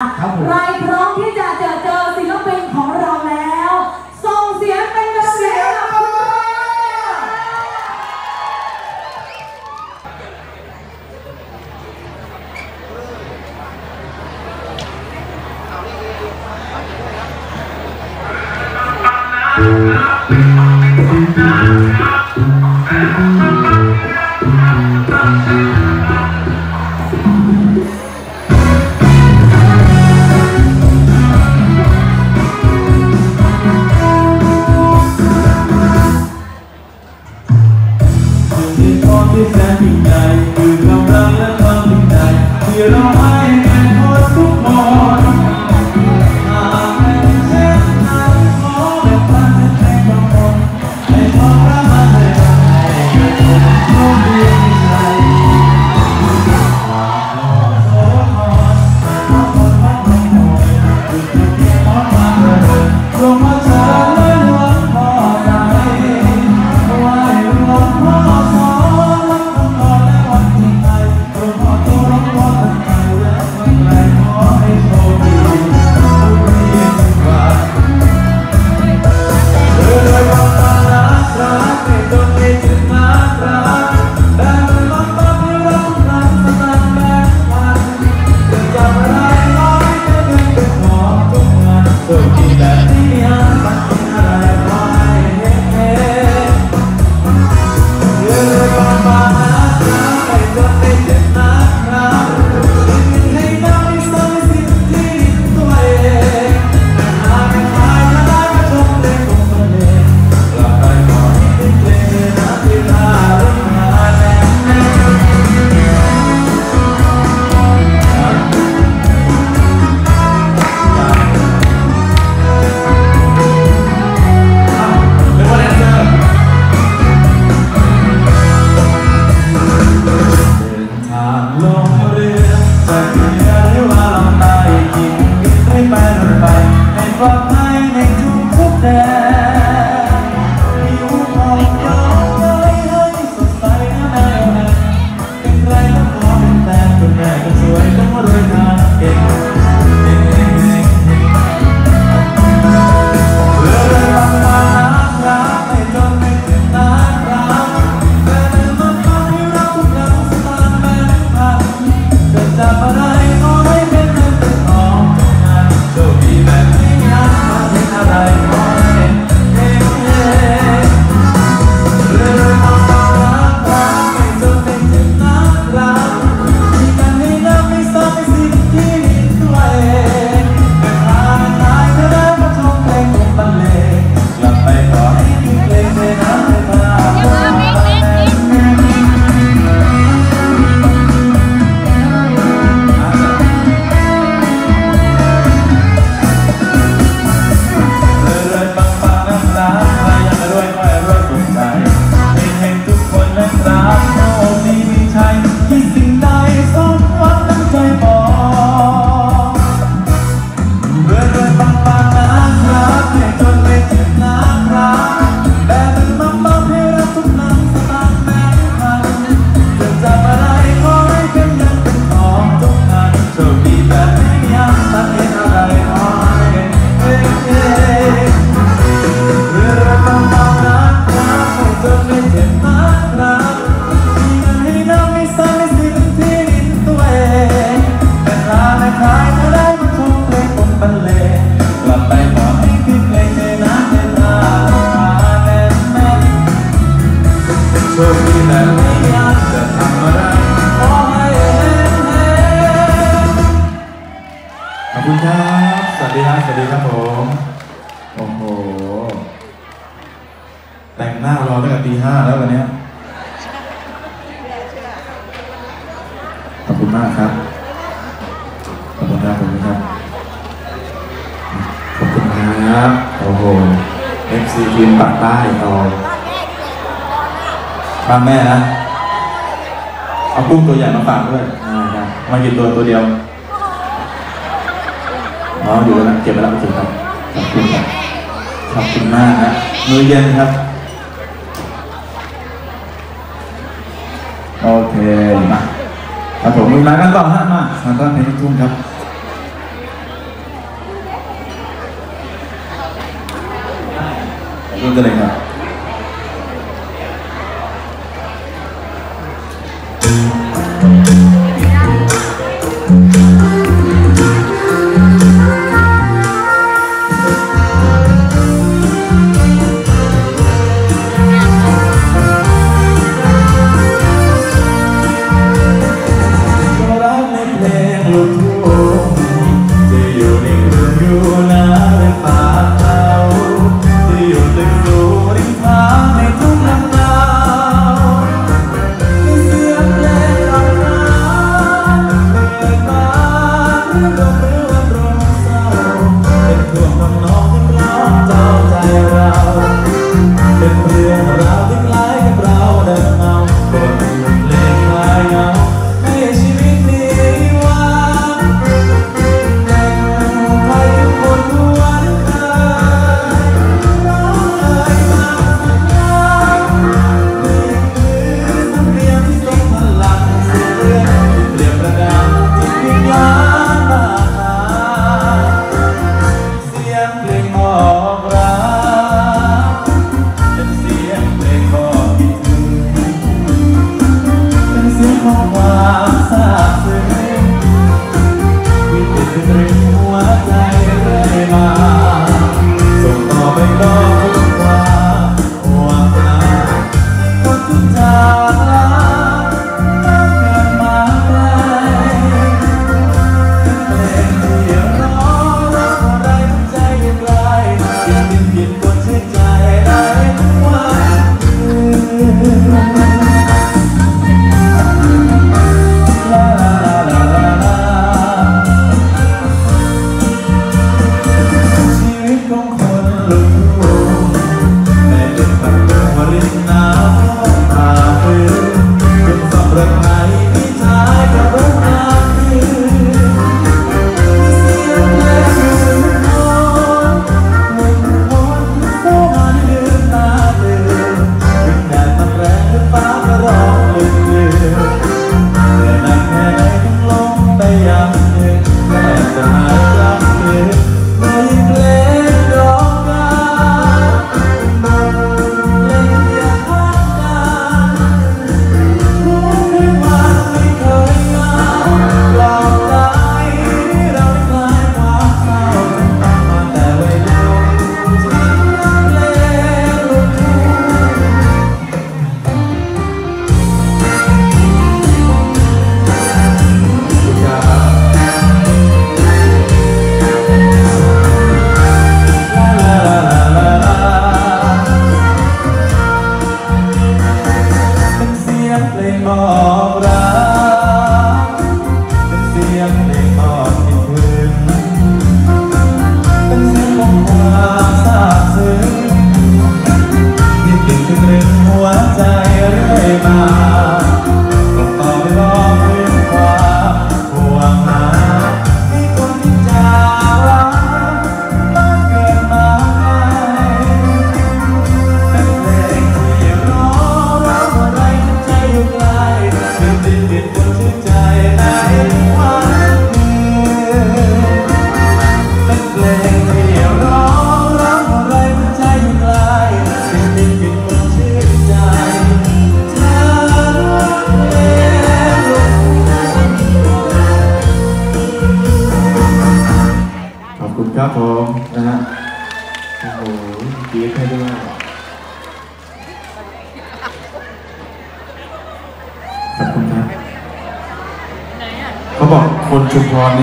ครับใครพร้อมที่จะเจอเจอศิลปินของเราแล้ว ส่งเสียงเป็นกำลังใจให้กับเขาด้วย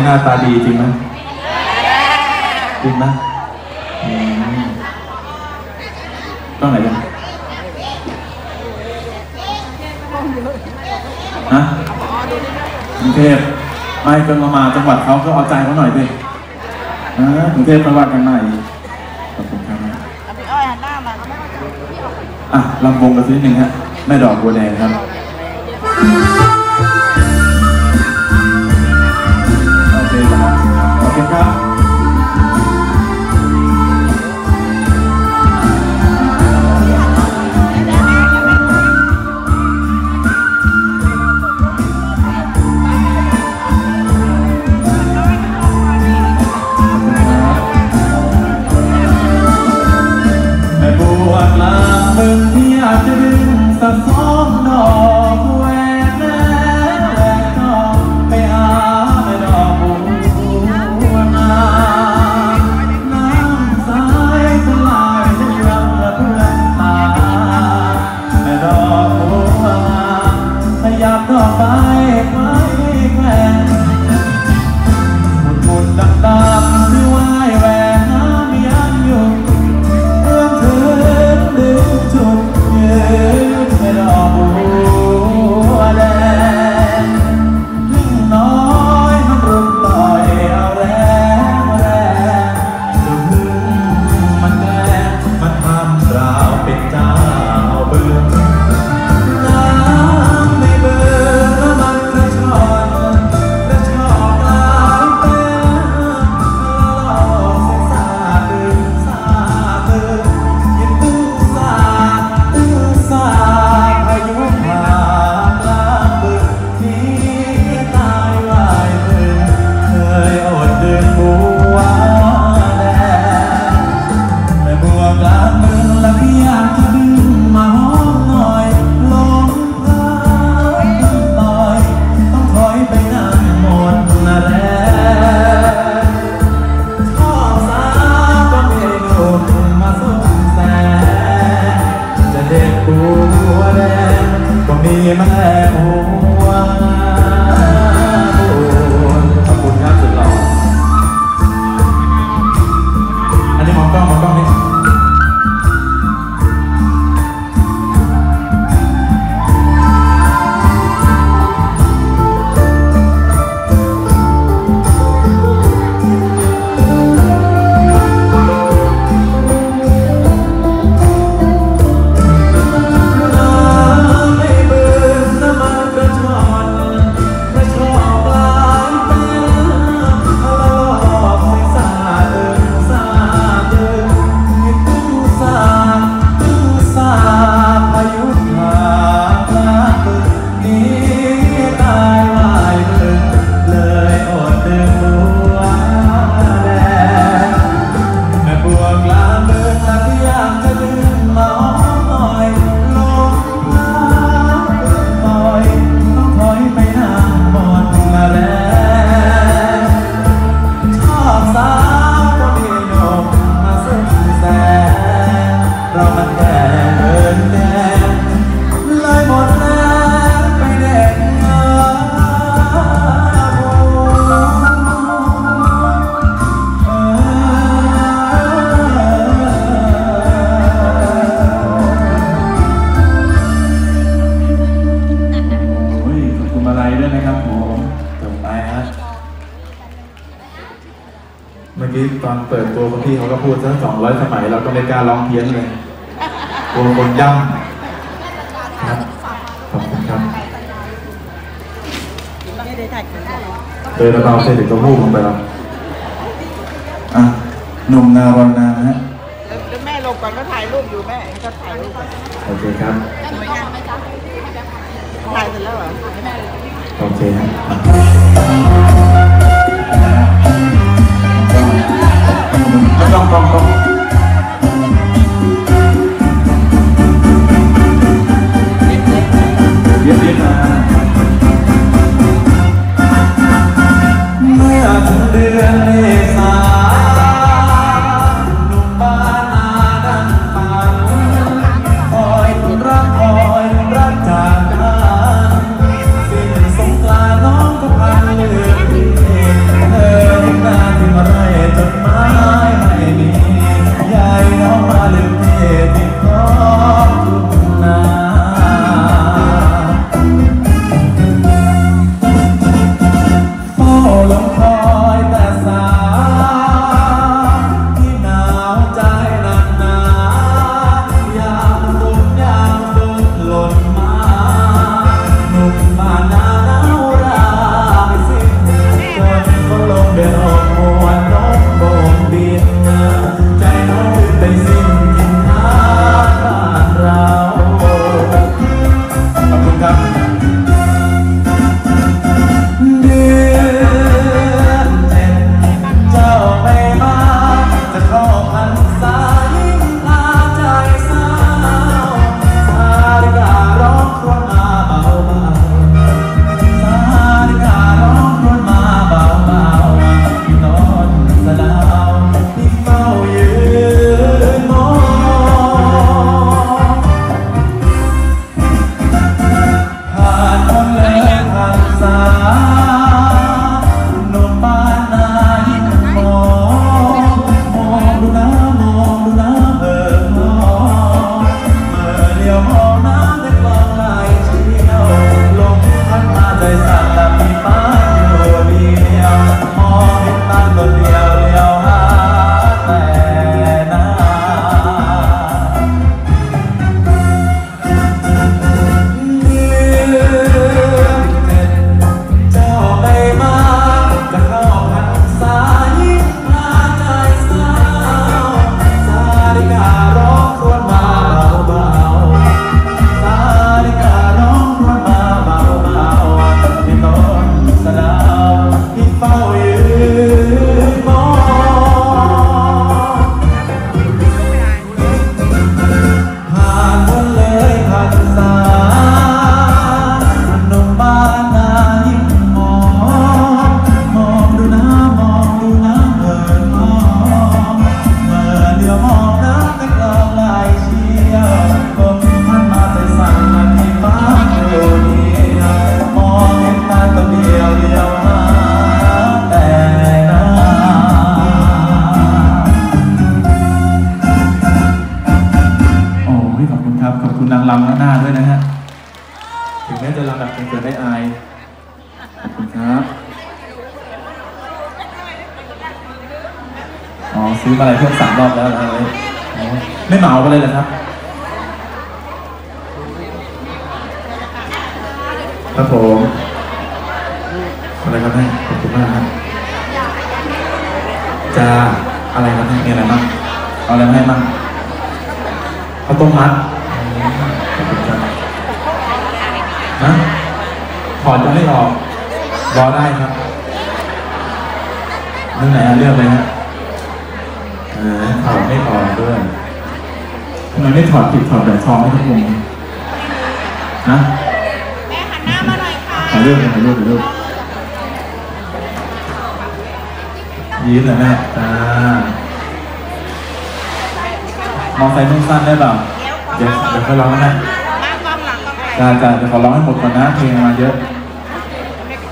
หน้าตาดีจริงไหมจริงไหมต้องไหนกันฮะกรุงเทพไม่เก็มามาจังหวัดเขาก็เอาใจเขาหน่อยดิฮะกรุงเทพจังวัดกันหน่อยขอบคุณครับอะลำวงกันสักนิดนึงฮะแม่ดอกบัวแดงครับ อ๋อซื้อ ยิ้มหน่ยแม่อ่ามองใส่นุ่งสั้นได้เปล่าเดี๋ยวเดี๋ยวค่อยร้องนะจ้าจ้าเดี๋ยวขอร้องให้หมดก่อนนะเพลงมาเยอะ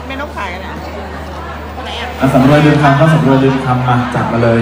ไม่ต้องขายนะอะสำรวยลืมคำก็สำรวยลืมคำมาจับมาเลย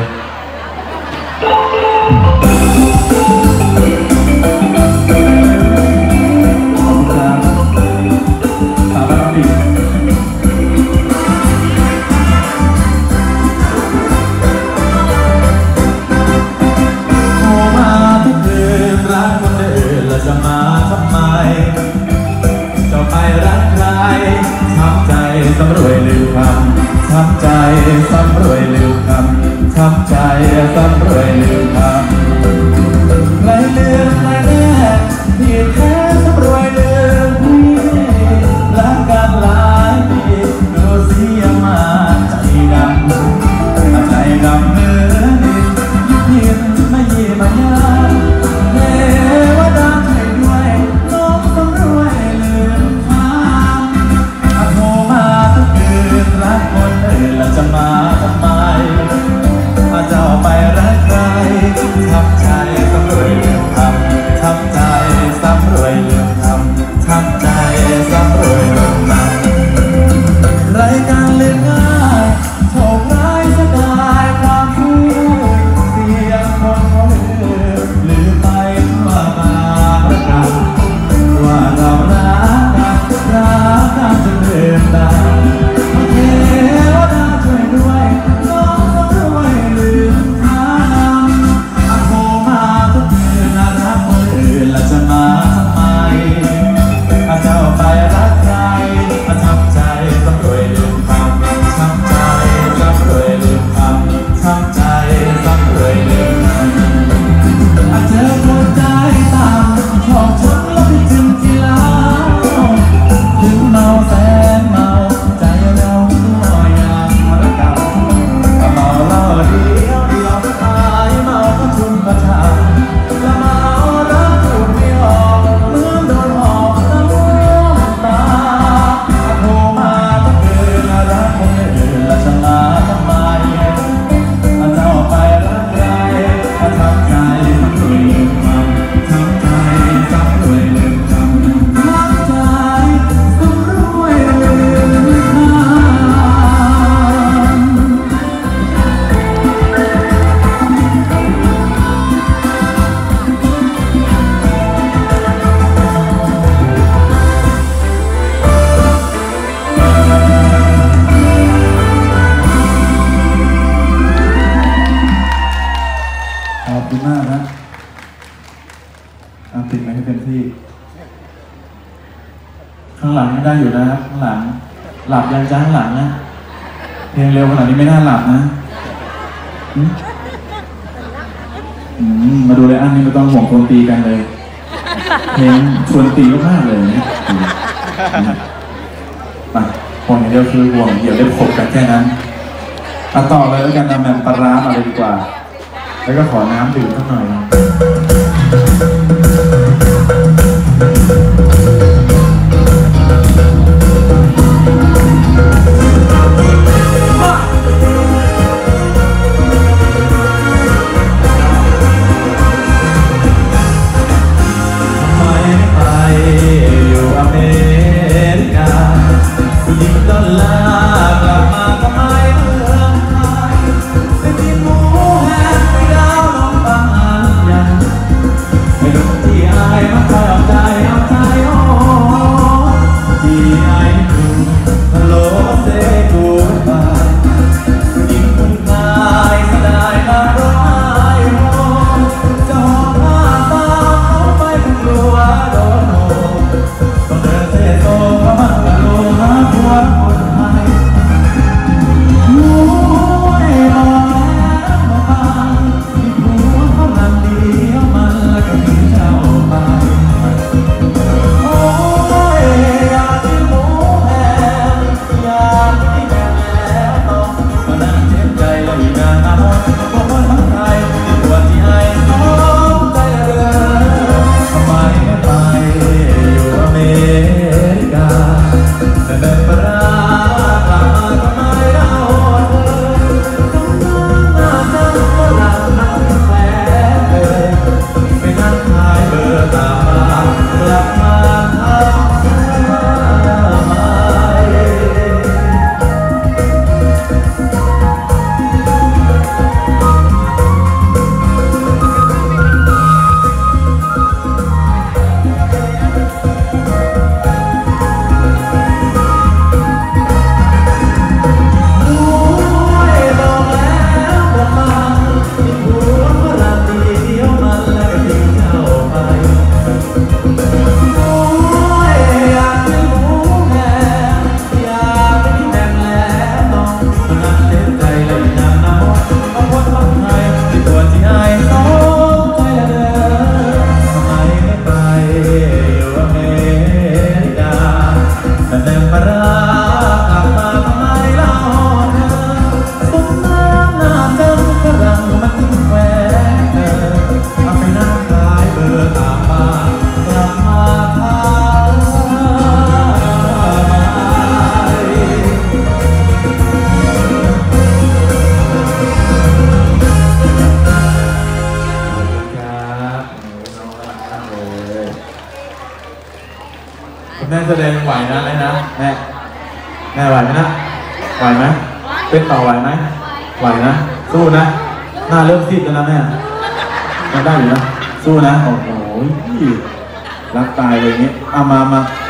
yeah.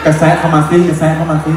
กระแสเข้ามาซิกระแสเข้ามาซิ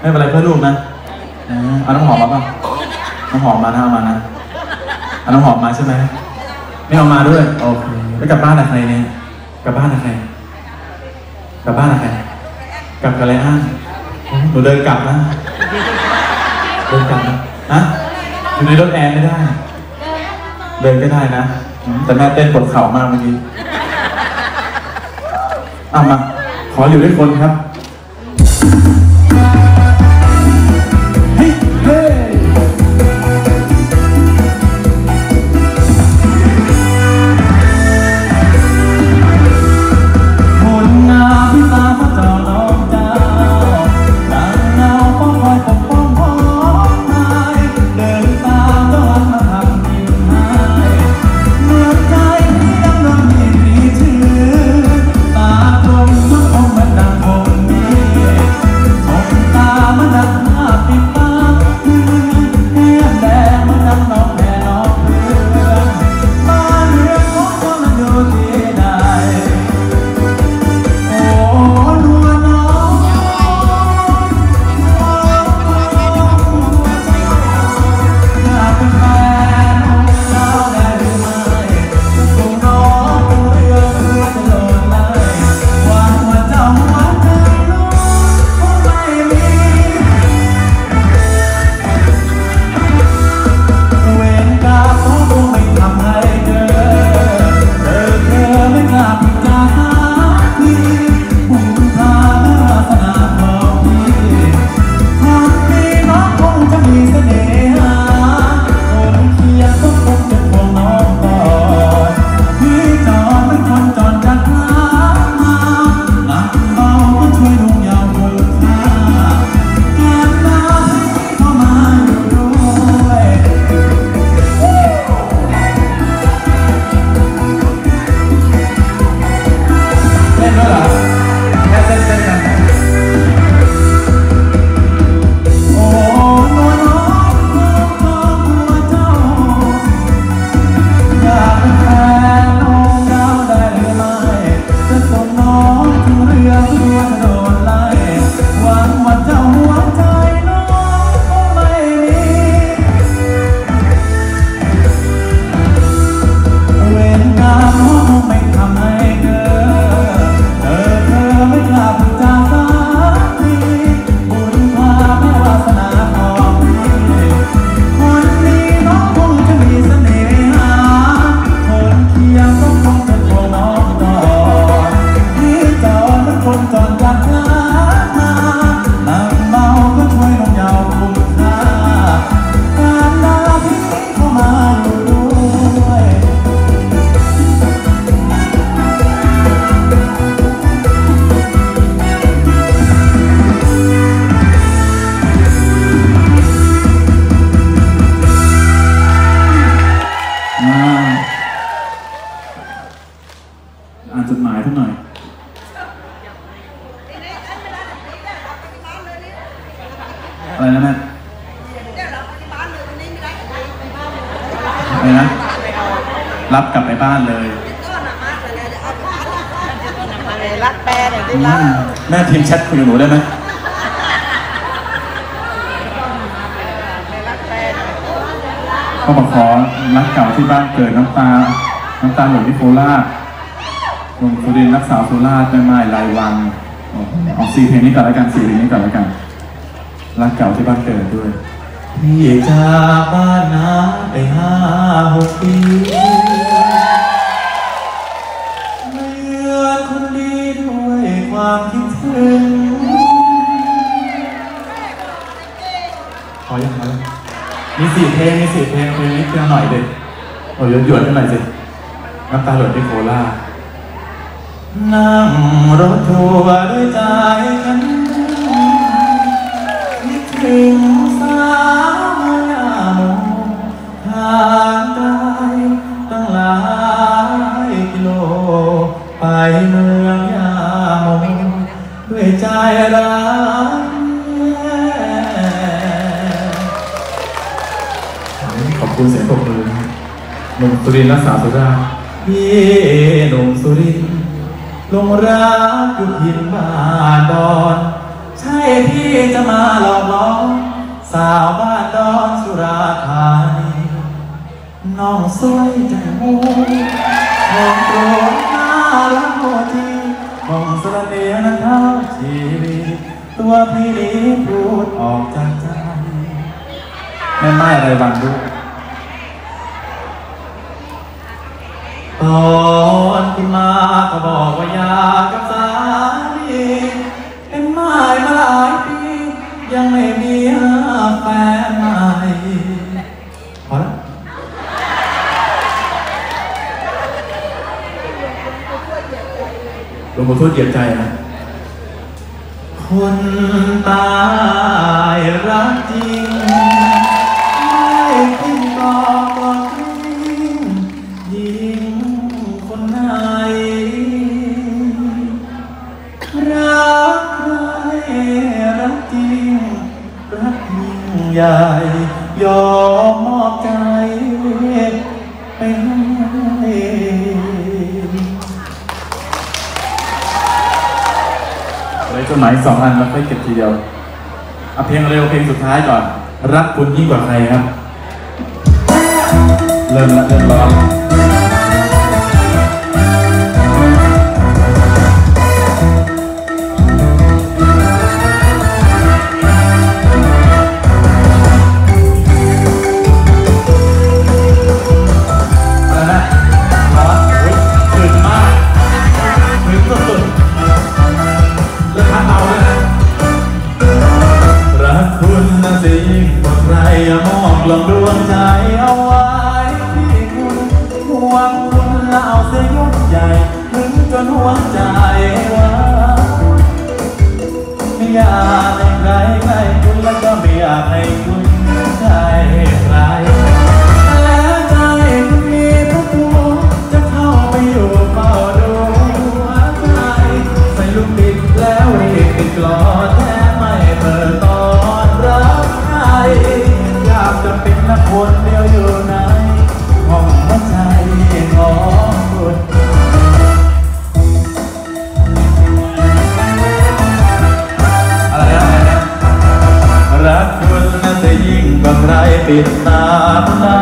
ไม่เป็นไรเพื่อลูกนะเอาน้ำหอมมาป่ะน้ำหอมมานะามานะเอาน้ำหอมมาใช่ไหมไม่เอามาด้วยโอเคแล้วกลับบ้านอะใครเนี่ยกลับบ้านอะใครกลับบ้านอะใครกลับกับอะไรอ้าหนูเดินกลับนะเดินกลับนะฮะอยู่ในรถแอร์ไม่ได้ เดินก็ได้นะ แต่แม่เต้นปวดเข่ามากเมื่อกี้เอามา ขออยู่ด้วยคนครับ สุราโคราชแม่ไม้รายวันเอาสีเพลงนี้ก่อนแล้วกันสีเพลงนี้ก่อนแล้วกันรักเก่าที่บ้านเกิดด้วยพี่จากบ้านนาไปห้าหกปีเมื่อคนดีด้วยความคิดถึงพอยังพอยังมีสี่เพลงมีสี่เพลงเพลงนี้เพลงหน่อยเด็โอ้ยหยวนๆกันหน่อยสิน้ำตาหล่นที่โคราช นั่งรถทัวร์ด้วยใจกันคิดถึงสาวงามทางไกลตั้งหลายกิโล ไปเมืองยาโมด้วยใจรักขอบคุณเสียงปรบมือนะหนุ่มสุรินทร์รักษาสุราษฎร์พี่หนุ่มสุรินทร์ ลงรักอยู่พินบ้านดอน ใช่พี่จะมาหลอกล้อสาวบ้านดอนสุราษฎร์ธานีน้องสวยใจมูของโปรดน่ารักโมจีของสระเนียนั้นเท่าชีวิตตัวพี่นี้พูดออกจากใจแม่ไม้อะไรวันลู ตอนคุณมาก็บอกว่าอยากกับสามีเป็นไม้มาหลายปี ยังไม่มีแฟนใหม่พอแล้วหลวงปู่ทวดเกียรติใจนะคนตายรักจริงไม่ทิ้งกอก ใหญ่ยอมมอบใจไปให้เลยจดหมายสองอันแล้วค่อยเก็บทีเดียวเอาเพลงเร็วเพลงสุดท้ายก่อน รักคุณยิ่งกว่าใครครับ เริ่มละเริ่มร้อน ว่าใครปิดตาคุณ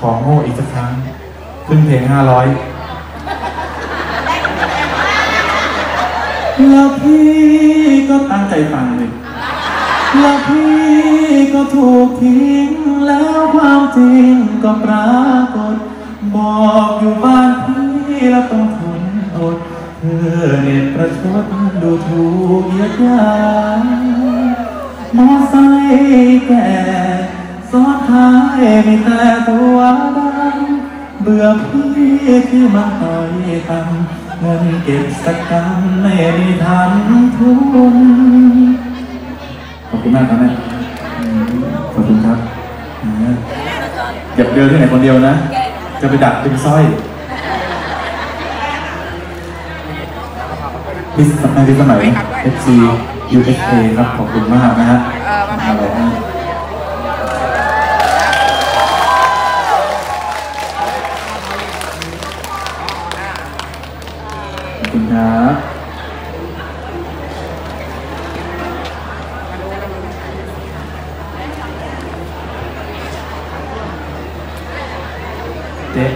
ของโง่อีกสักครั้ง ขึ้นเพลงห้าร้อยแล้วพี่ก็ตั้งใจฟังเลยแล้วพี่ก็ถูกทิ้ง แล้วความจริงก็ปรากฏ บอกอยู่บ้านพี่แล้วต้องทนอดเธอเน็ตประชดดูถูกเยียดยามมอไซค์แก่ ซ้อนท้ายมีแต่ตัวดำเบื่อพี่ที่มาต่อยทำเงินเก็บสักกำไม่มีทันทุนขอบคุณมากครับแม่อืมขอบคุณครับอ่าอย่าไปเดินที่ไหนคนเดียวนะ จะไปดักเป็นสร้อยพิสมัยพิสมัย FC USA ครับขอบคุณมากนะฮะอะไรนะขอบคุณครับเจ๊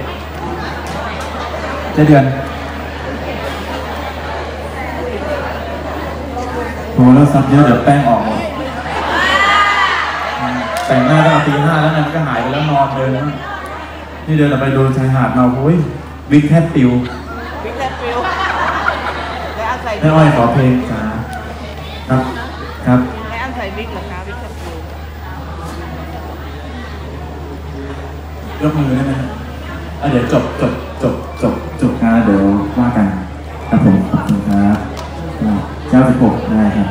เจ๊เดือนโหแล้วซับเยอะเดี๋ยวแป้งออกหมดแต่งหน้าตั้งแต่ตีห้าแล้วนั้นก็หายไปแล้วนอนเดินนี่เดินออกไปดูชายหาดมาโอ้ยวิกแทบปิวบิ๊กแทฟิวแล้วอันใส่แม่อ้อยขอเพลงจ้าครับครับแล้วอันใส่บิ๊กเหรอคะบิ๊กแทฟิวยกมือได้ไหมครับอะเดี๋ยวจบจบ เก้าสิบหกได้ครับ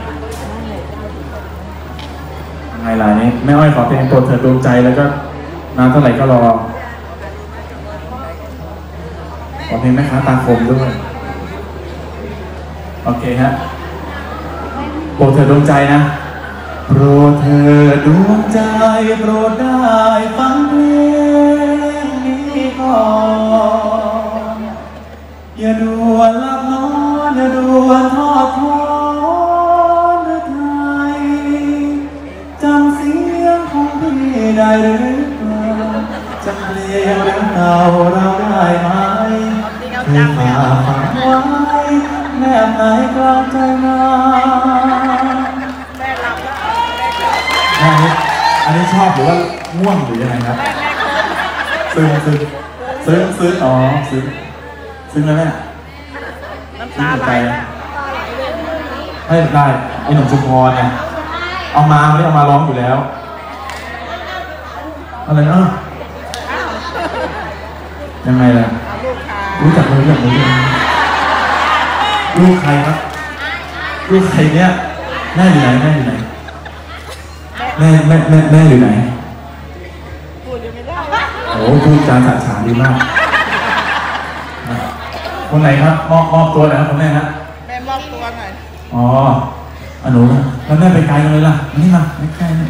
ไงล่ะนี่แม่อ้อยขอเพลงโปรดเถิดดวงใจแล้วก็นานเท่าไหร่ก็รอ ขอเพลงแม่ค้าตาคมด้วย โอเคฮะโปรดเถิดดวงใจนะ โปรดเถิดดวงใจ โปรดได้ฟังเพลงนี้ก่อนอย่าด่วนลับนอนอย่าด่วนทอดทอ ได้หรือเปล่าจำเพลงเรื่องเก่าเราได้ไหมเคยฝากฝังไว้แนบไหนกลางใจมาแม่หลับแล้วแม่นี่อันนี้ชอบหรือว่าง่วงหรือยังไงครับซึ้งซึ้งซึ้งซึ้งอ๋อซึ้งซึ้งแล้วแม่น้ำตาไหลแล้วให้ได้ไอ้หนุ่มชุมพรเนี่ยเอามาไม่ได้เอามาร้องอยู่แล้ว อะไรเนาะยังไงล่ะลูกค้ารู้จักเลยรู้จักเลยลูกใครครับลูกใครเนี่ยแม่อยู่ไหนแม่อยู่ไหนแม่แม่แม่แม่อยู่ไหนพูดยังไม่ได้โอ้พูดจาฉาฉานดีมากคนไหนครับมอบมอบตัวหน่อยครับคุณแม่ฮะแม่มอบตัวหน่อยอ๋ออันหนูนะแล้วแม่ไปไกลกันเลยล่ะมานี่มาไม่ใกล้นี่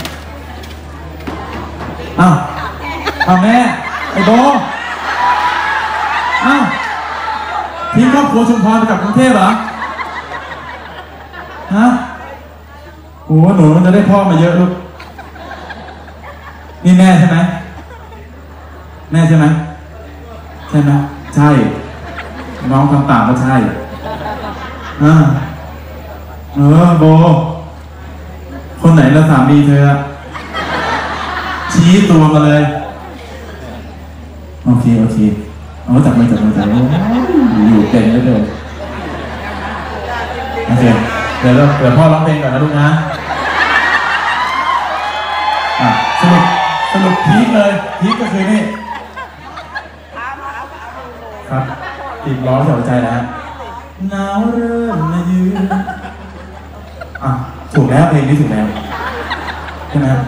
อ้าวอ้าวแม่ ไอ้โบอ้าวทิ้งครอบครัวชุมพรไปกับกรุงเทพเหรอ ฮะโอ้หนูมันจะได้พ่อมาเยอะลูก นี่แม่ใช่ไหม แม่ใช่ไหม ใช่ไหม ใช่ น้องคำตามก็ใช่อ่าเออโบ คนไหนละสามีเธออะ ชี้ตัวมาเลย โอเค โอเค เอาจับมือจับมือจับมือยู่เป็นแล้วเดินโอเค เดี๋ยวเราเดี๋ยวพ่อร้องเพลงก่อนนะลูกนะสรุปสรุปพีคเลยพีคก็คือนี่ครับติดล้อแถวใจนะฮะหนาวเริ่มมาเยือนอะถูกแล้วเพลงนี้ถูกแล้วใช่ไหมครับ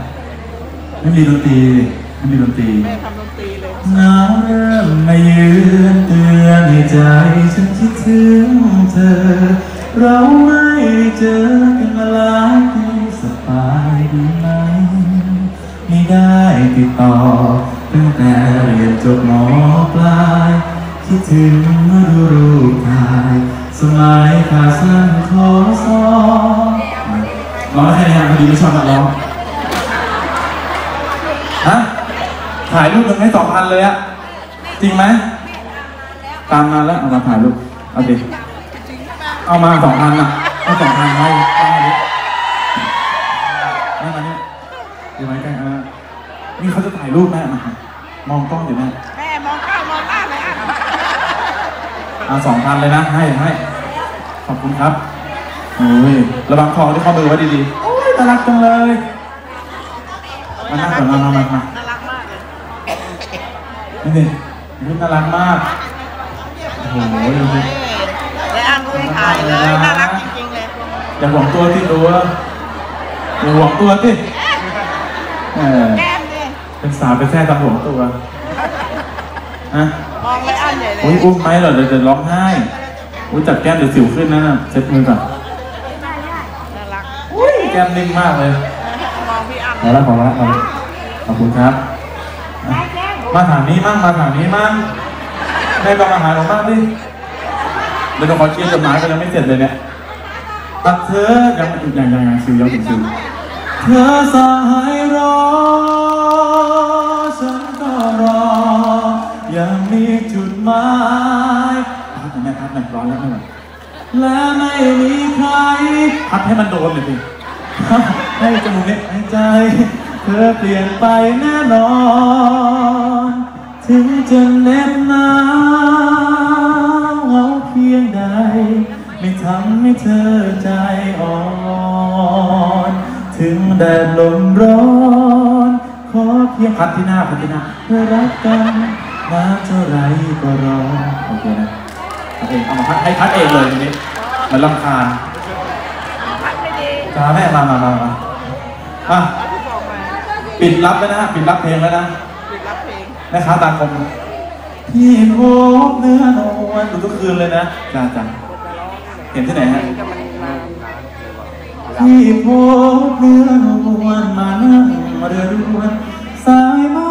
ไม่มีดนตรีไม่มีดนตรีแม่ทำดนตรีเลยหนาวเริ่มมาเยือนเตือนให้ใจฉันคิดถึงเธอ เราไม่เจอกันมาหลายปีสบายดีไหมไม่ได้ติดต่อตั้งแต่เรียนจบมปลายคิดถึงเมื่อดูรูปถ่ายสมัยขาสั้นขอซอร้องแค่นี้พอดีไม่ชอบนักร้อง ฮะถ่ายรูปหนึ่งให้สองพันเลยอะจริงไหมตามมาแล้วเอามาถ่ายรูปเอาดิเอามาสองพันอะเอาสองพันให้ตั้งดินี่มานี่ดูไว้ใกล้อะนี่เขาจะถ่ายรูปแม่มามองกล้องอยู่แม่แม่มองข้าวมองหน้าเลยอะเอาสองพันเลยนะให้ให้ขอบคุณครับโอ้ยระวังทองที่ข้อมือไว้ดีๆโอ้ยน่ารักจังเลย มานั่งก่อนมามามาน่ารักมากเลยนี่สิรูปน่ารักมาก โอ้โหดูสิและอันรู้ให้ถ่ายเลย น่ารักจริงๆเลยอย่าห่วงตัวที่ตัวอย่าห่วงตัวสิเออแก้มดิเป็นสาวเป็นแท้ตามห่วงตัวฮะมองไลอันใหญ่เลยอุ้ยอุ้มไหมเหรอเดี๋ยวจะร้องไห้อุ้ยจับแก้มเดี๋ยวสิวขึ้นนะน่ะเช็ดมือก่อนน่ารักอุ้ยแก้มนิ่มมากเลย มองพี่ อันขอละขอละขอละขอบคุณครับ มาถามนี้มั่งมาถามนี้มั่งได้ก็มาหาหนูบ้างดิเดี๋ยวขอเคลียร์จดหมายกันยังไม่เสร็จเลยเนี่ยตัดเธอยังยังยังยังคิวยังถึงคิวเธอสายรอ ฉันก็รอ ยังมีจุดหมายพัดหน่อยพัดหน่อยร้อนแล้วไม่ไหวและไม่มีใครพัดให้มันโดนเลยสิ ให้จมูกเนี่ยให้ใจ เธอเปลี่ยนไปแน่นอน ถึงจะเหน็บหนาวเอาเพียงใด ไม่ทำให้เธอใจอ่อน ถึงแดดลมร้อนขอเพียงพัดที่หน้าพัดที่หน้าเพื่อรักกันน้ำเท่าไรก็รอโอเคนะโอเคเอามาพัดให้พัดเองเลยทีนี้มันลำคาญพัดไม่ดีจ้าแม่มามามามา อะที่บอกมาปิดรับแล้วนะปิดรับเพลงแล้วนะปิดรับเพลงแม่ค้าตาคมพี่พบเนื้อนวลดูทุกคืนเลยนะจ้าจ้าเห็นที่ไหนฮะก็มันมาพี่พบเนื้อนวลมานั่งเรือรวนสายมา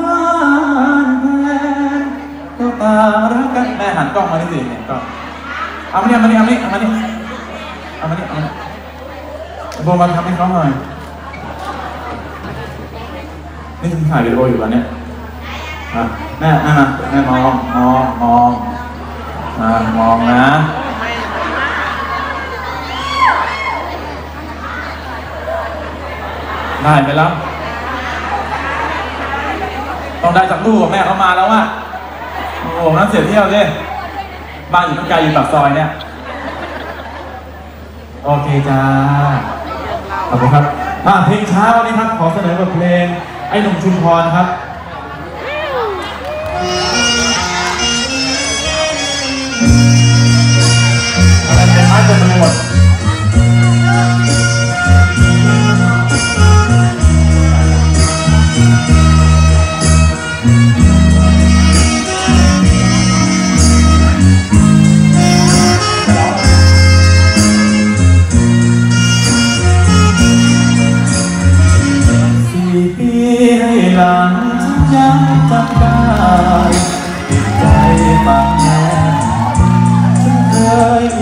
นแทนก็ตามรักกันแม่หันกล้องมานี่สิเห็นกล้องเอามานี่เอามานี่เอามานี่เอามานี่เอามานี่เอามานี่โบมาทำให้เขาหน่อย นี่คุณถ่ายวิดีโออยู่ปะเนี่ยอะแม่แม่มาแม่มองมองมองอ่ามองนะได้ไหมล่ะต้องได้จากลูกกับแม่เขามาแล้วว่ะโอ้โหนั่นเสียเที่ยวดิบ้านอยู่ต้องไกลอยู่ปากซอยเนี่ย โอเคจ้า ขอบคุณครับอะเพลงเช้าวันนี้ครับ ขอเสนอบทเพลง ไอ้หนุ่มชุมพรครับอะไรเป็นไม้เต็น ได้ติดใ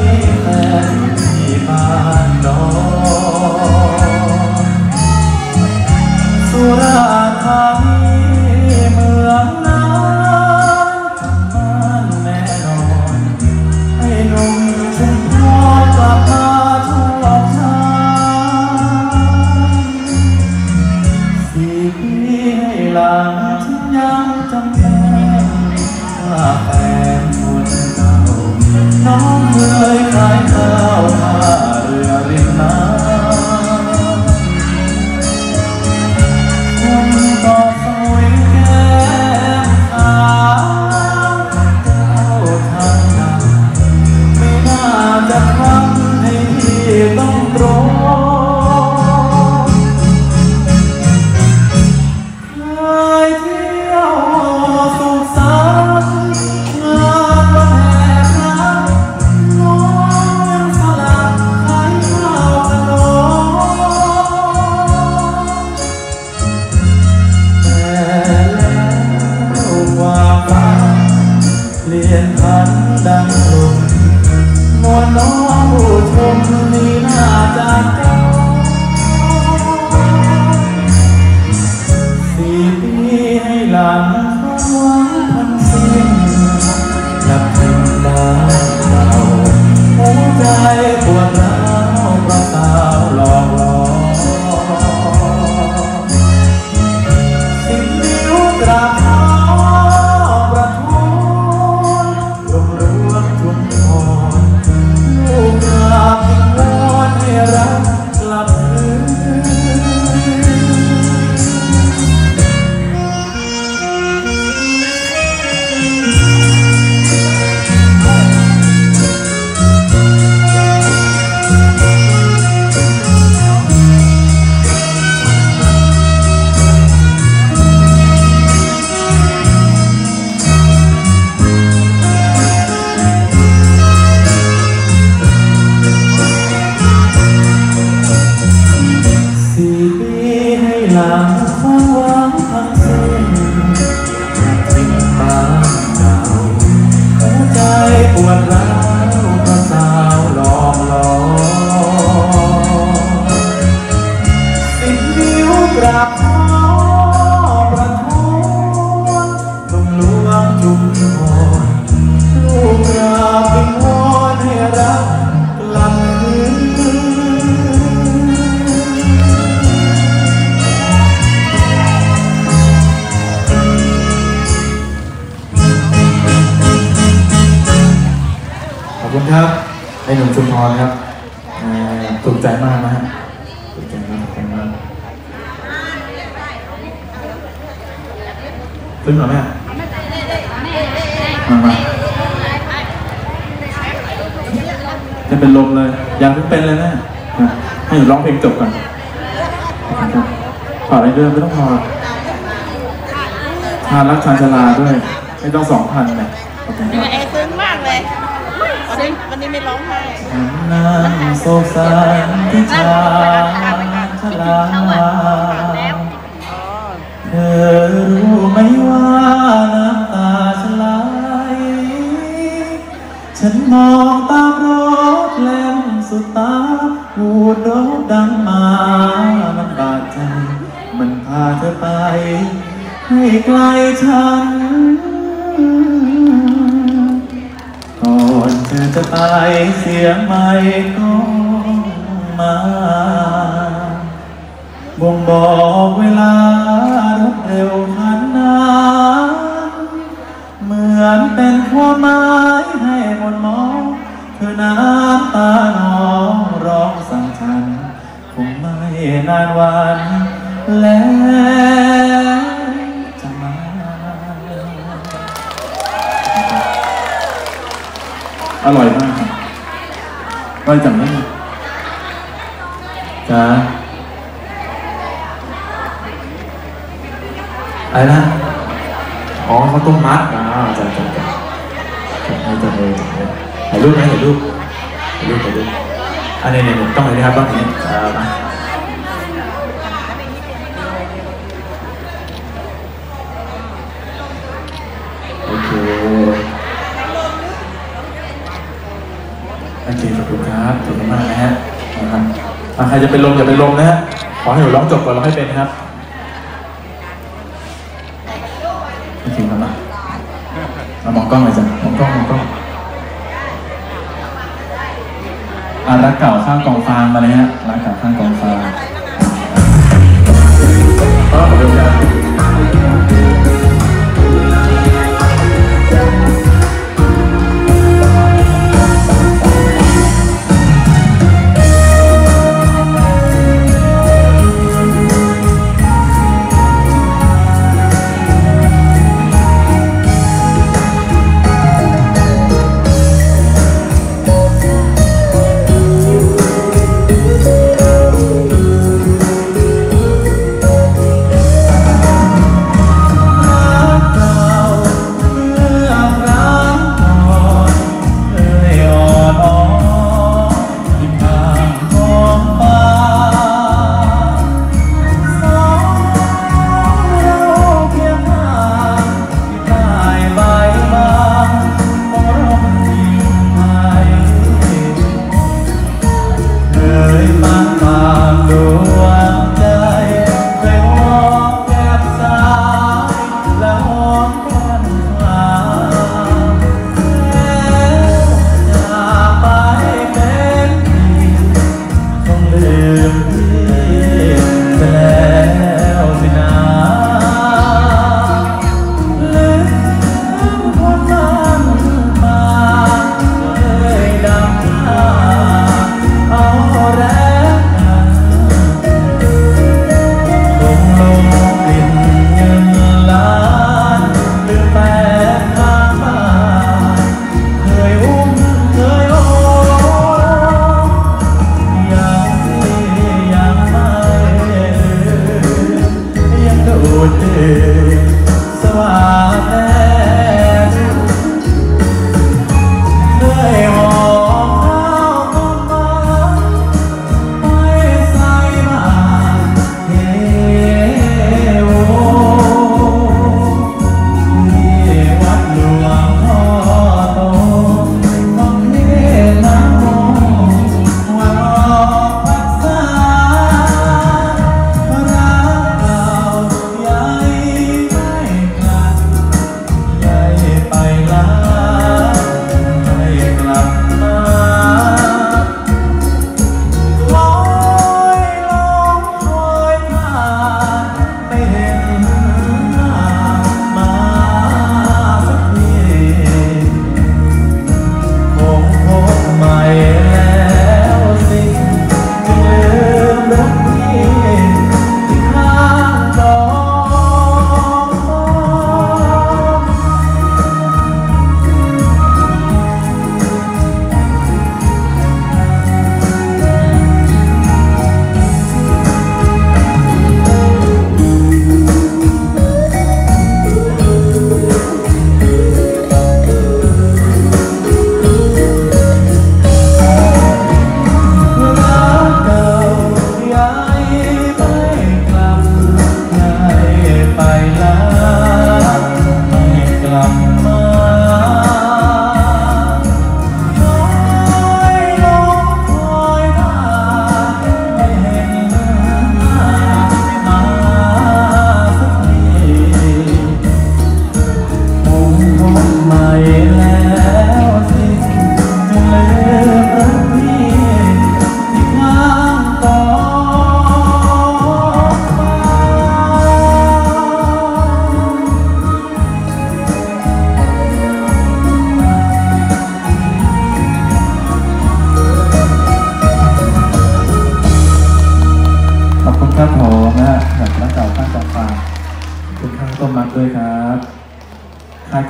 น้องผู้ชมมีหน้าจาก จะเป็นลมเลยยังเพิ่งเป็นเลยแม่อะให้หนูร้องเพลงจบก่อนขออะไรด้วยไม่ต้องพอทานรักชานชาลาด้วย ไม่ต้องสองพันเลยขอบคุณครับไอ้ซึ้งมากเลยวันนี้วันนี้ไม่ร้องไห้นั่งโศกสารที่ชาชลาเธอรู้ไหมว่าน้ำตาฉันไหลฉันมองตามร เล่มสุดตาหูดโดดดังมา มันบาดใจ มันพาเธอไป ให้ไกลฉัน ก่อนเธอจะไปเสียงไม่ก็มาบ่งบอกเวลารวดเร็วพันนาเหมือนเป็นความหมายให้หมดมอง เธอน้ำตาน้องร้องสั่งฉัน คงไม่นานวัน แล้วจะมา อร่อยมากอร่อยจังเลยจ้าอะไรนะ อ๋อข้าวต้มมัดอ่า รูปไหมถ่ายรูปถ่ายรูปถ่ายรูปอันนี้เนี่ยต้องเลยนนะครับต้องนี้อ่าโอเคโอเคขอบคุณครับขอบคุณมากนะฮะนะครับใครจะเป็นลมอย่าเป็นลมนะฮะขอให้หนูร้องจบก่อนร้องให้เป็นครับโอเคครับมามามองกล้องเลยจ้ะมองกล้องมองกล้องอะ รักเก่าข้างกองฟางมาเลยฮะรักเก่าข้างกองฟาง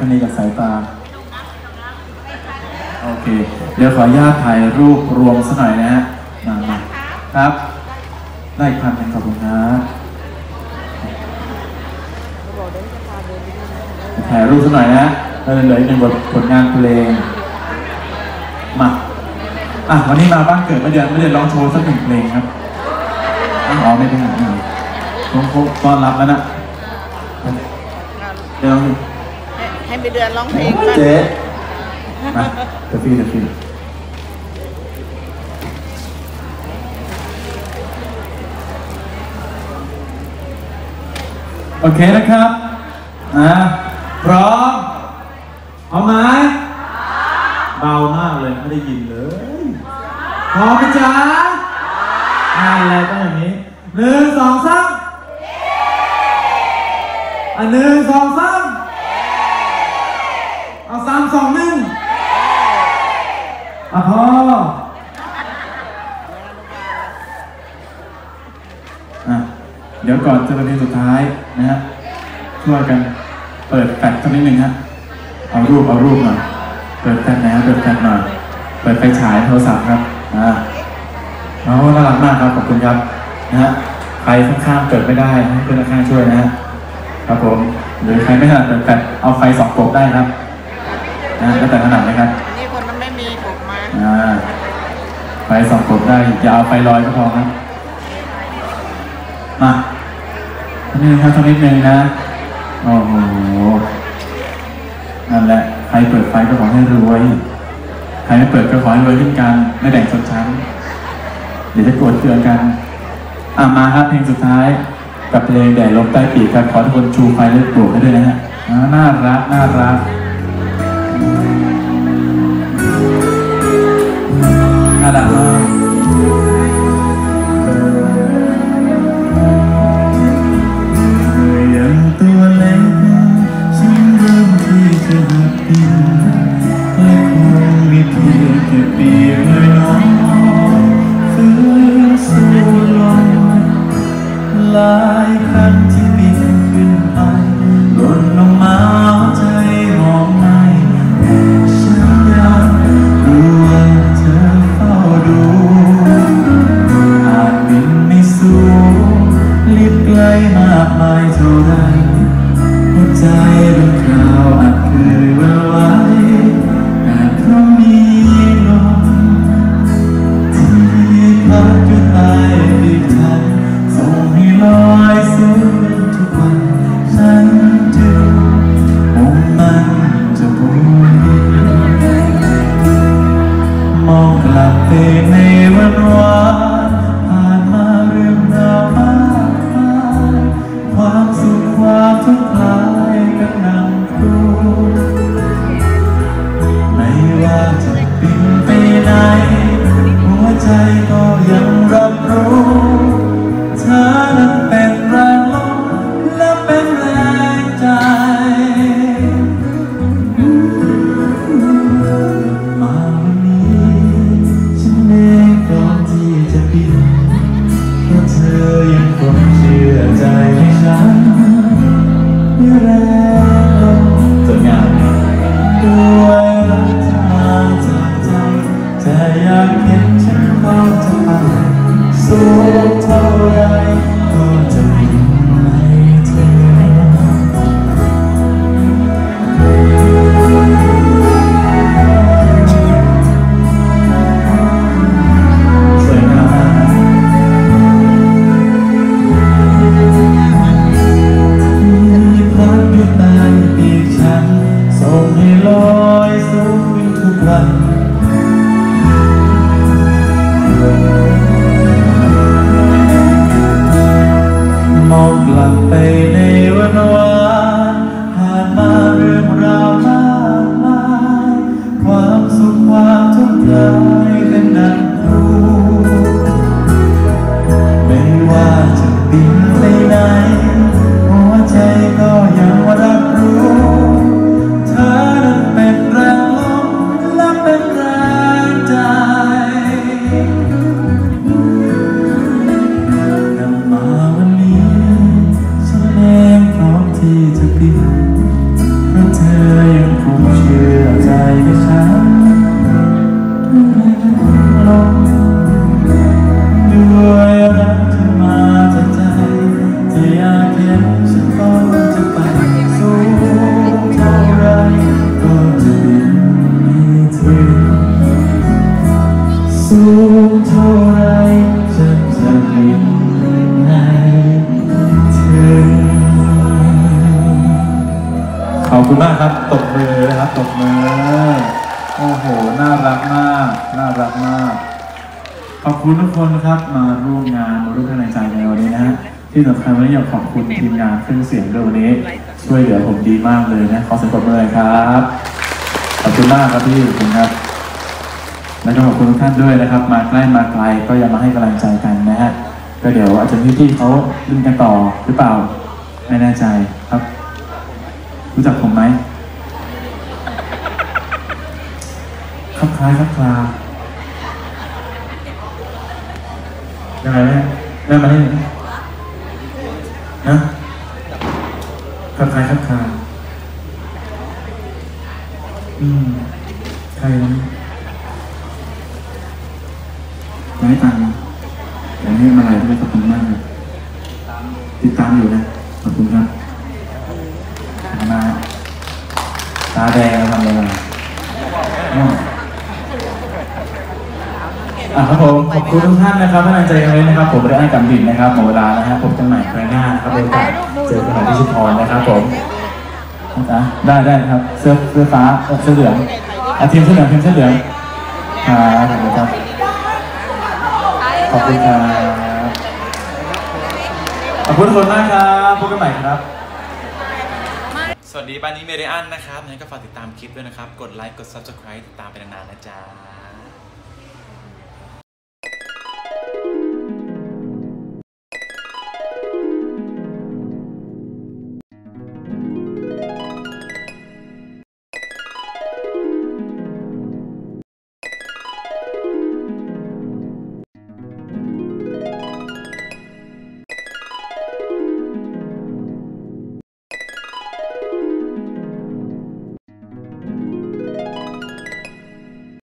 ท่านี้กับสายตา โอเค เดี๋ยวขออนุญาตถ่ายรูปรวมสักหน่อยนะฮะมามาครับ ได้อีกพันหนึ่งขอบคุณครับถ่ายรูปสักหน่อยนะแล้วเหลืออีกหนึ่งบทผลงานเพลง มา อะ วันนี้มาบ้านเกิดม่เดือนม่เดือนร้องโชว์สักหนึ่งเพลงครับอ๋อไม่ได้ไม่ได้ผมผมต้อนรับแล้วนะ เดี๋ยว ให้ให้ไป เดือนร้องเพลงกันเจ๊มาเดี๋ยวพี่เดี๋ยวพี่โอเคนะครับ อะพร้อมเอาไหมเบามากเลย ไม่ได้ยินเลย พร้อมไหมจ๊ะอะไรต้องอย่างนี้หนึ่งสองสามอันหนึ่งสองสามเอาสามสองหนึ่งอะพออะเดี๋ยวก่อนจะไปเพลงสุดท้ายนะฮะช่วยกันเปิดแฟลชสักนิดหนึ่งฮะเอารูปเอารูปหน่อยเปิดแฟลชนะเปิดแฟลชหน่อยเปิดไฟฉายโทรศัพท์ครับอ่า โอ้น่ารักมากครับ ขอบคุณครับ นะฮะ ใครข้างๆเปิด ไม่ได้ให้เพื่อนข้างๆช่วยนะฮะครับผมหรือใครไม่ถนัดเปิดแฟลชเอาไฟสองกบได้ครับนะแล้วแต่ถนัดนะครับอันนี้คนนั้นไม่มีผมมาอ่าไฟสองกบได้อย่าเอาไฟลอยก็พอครับมาอันนี้ครับสักนิดนึงนะโอ้โหนั่นแหละใครเปิดไฟก็ขอให้รวยใครไม่เปิดก็ขอให้รวยขึ้นกันไม่แบ่งชนชั้น เดี๋ยวจะโกรธเคืองกัน อะมาครับเพลงสุดท้าย กับเพลงแดดลมใต้ปีกครับขอทุกคนชูไฟเล็กปลวกให้ด้วยนะฮะน่ารักน่ารักน่ารักมากยังตัวเล็กฉันเริ่มที่จะหักดินและคงมีเพียงแค่ปีกน้อย ลายครั้งที่บินขึ้นไปหล่นลงมาใจมองไม่เห็นฉันยังกลัวเธอเฝ้าดูอาจบินไม่สูงลิบไกลมากมายเท่าไร อใจในฉันด้วยแรงลมสวยงามด้วยรักที่มาจากใจจะอยากเห็นฉันก็จะไปสูงเท่าไร ขอบคุณทุกคนนะครับมาร่วมงานมาร่วมกำลังใจในวันนี้นะฮะที่สำคัญวันนี้อยากขอบคุณทีมงานเครื่องเสียงด้วยวันนี้ ช่วยเหลือผมดีมากเลยนะขอเสียงปรบมือเลยครับขอบคุณมากครับพี่ขอบคุณครับแล้วก็ขอบคุณทุกท่านด้วยนะครับ มาใกล้มาไกลก็ยังมาให้กำลังใจกันนะฮะก็เดี๋ยวอาจจะมีที่เขาเล่นกันต่อหรือเปล่าไม่แน่ใจครับ รู้จักผมไหมครับคล้ายครับคลา ยังไงแม่แม่มานี่นนะคับคายคับคลาอืมใครนะย้ายตังอยากให้มาอะไรด้วยขอบคุณมากเลยติดตามอยู่นะ ขอบคุณครับ มาตาแดงแล้วทำอะไรมาอ้าว อะครับผมขอบคุณทุกท่านนะครับให้กำลังใจกันเลยนะครับ ผมได้อ่านกำบินนะครับหมดเวลาแล้วฮะพบกันใหม่ครั้งหน้านะครับโอกาสเจอกันใหม่ที่ชุมพรนะครับผมนะได้ได้ครับเสื้อเสื้อฟ้าเอ่อเสื้อเหลืองอาทีมเสื้อเหลืองทีมเสื้อเหลืองครับขอบคุณครับขอบคุณครับขอบคุณทุกคนมากครับพบกันใหม่ครับสวัสดีบ้านนี้เมเดียนนะครับงั้นก็ฝากติดตามคลิปด้วยนะครับ กดไลค์ กด Subscribe ติดตามไปนานๆนะจ๊ะ